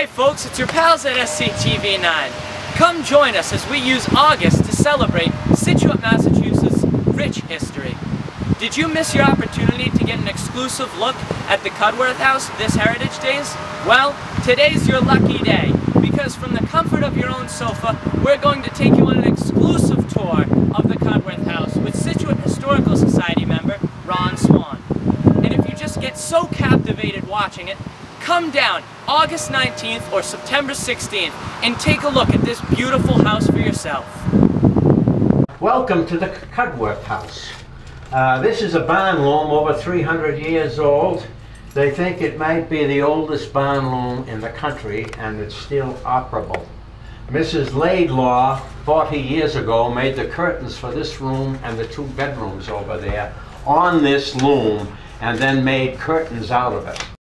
Hey folks, it's your pals at SCTV9. Come join us as we use August to celebrate Scituate, Massachusetts' rich history. Did you miss your opportunity to get an exclusive look at the Cudworth House this Heritage Days? Well, today's your lucky day, because from the comfort of your own sofa, we're going to take you on an exclusive tour of the Cudworth House with Scituate Historical Society member Ron Swan. And if you just get so captivated watching it, come down August 19th or September 16th and take a look at this beautiful house for yourself. Welcome to the Cudworth House. Uh, this is a barn loom over 300 years old. They think it might be the oldest barn loom in the country and it's still operable. Mrs. Laidlaw, 40 years ago, made the curtains for this room and the two bedrooms over there on this loom and then made curtains out of it.